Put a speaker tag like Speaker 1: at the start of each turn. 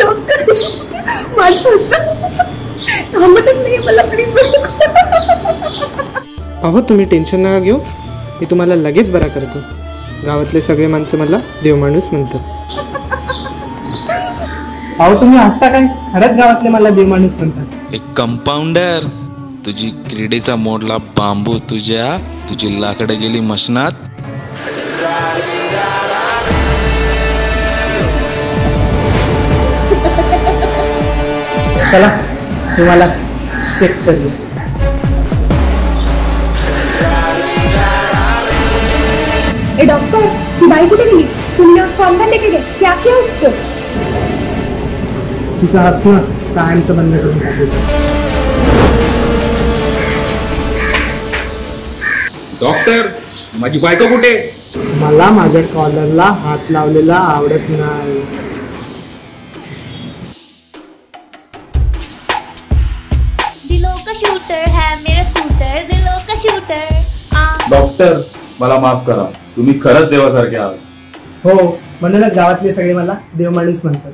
Speaker 1: Doctor माझं थांबतच नाही मला प्लीज
Speaker 2: अहो तुम्ही टेन्शन नका घेऊ. मी तुम्हाला लगेच बरा करतो. गावातले सगळे माणसं मला देवमाणूस म्हणतात. अहो तुम्ही हसता काय? खरंच गावातले मला देवमाणूस म्हणतात.
Speaker 3: एक कंपाऊंडर तुझी क्रीडेचा मोडला बांबू तुझ्या तुझी लाकडं गेली मशनात.
Speaker 2: चला तुम्हाला चेक करू.
Speaker 1: ए डॉक्टर ती बाई कुठे गेली? तुमने उसको अंदर लेके गए क्या किया उसको?
Speaker 2: तिचं हसणं कायमचं बंद करून टाकू.
Speaker 4: डॉक्टर माझी बायको कुठे?
Speaker 2: मला माझ्या कॉलरला हात लावलेला आवडत नाही.
Speaker 5: दिलों का शूटर है मेरा स्कूटर दिलों का शूटर आ
Speaker 4: डॉक्टर मला माफ करा. तुम्ही खरंच देवासारखे आहात.
Speaker 2: हो म्हणूनच गावातले सगळे मला देवमाणूस म्हणतात.